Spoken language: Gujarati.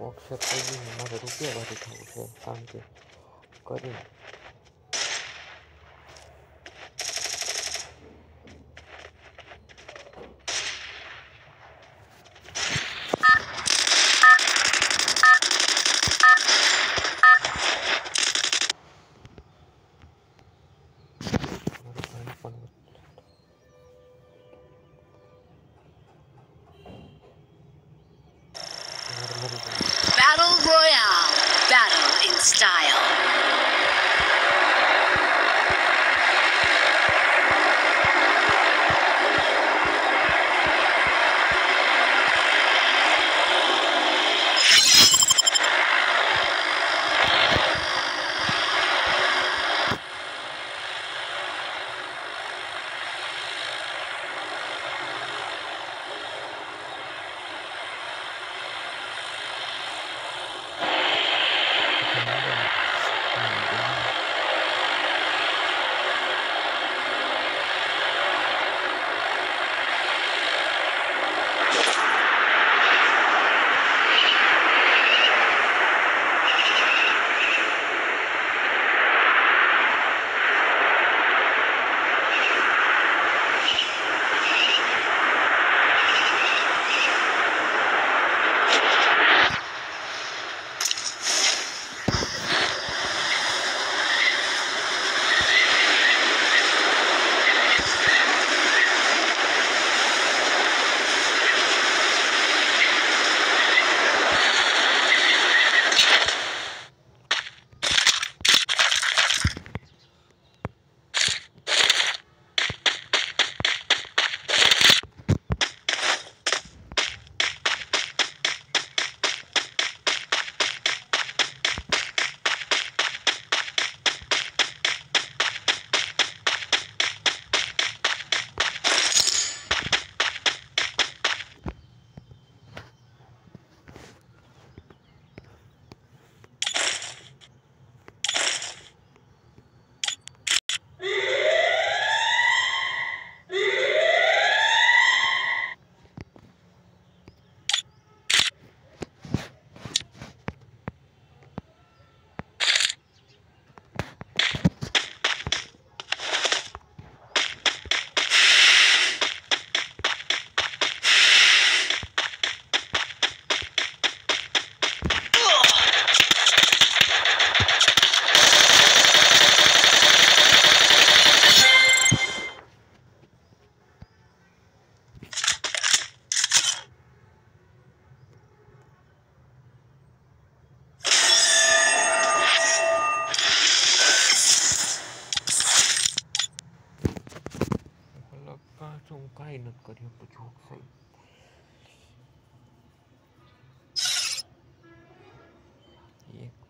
થઈ ગયું મારે રૂપિયા વાળી થવું છે શાંતિ કરીને style. મતલબ હું કાંઈ નથી કર્યું પૂછવું સાહેબ. એક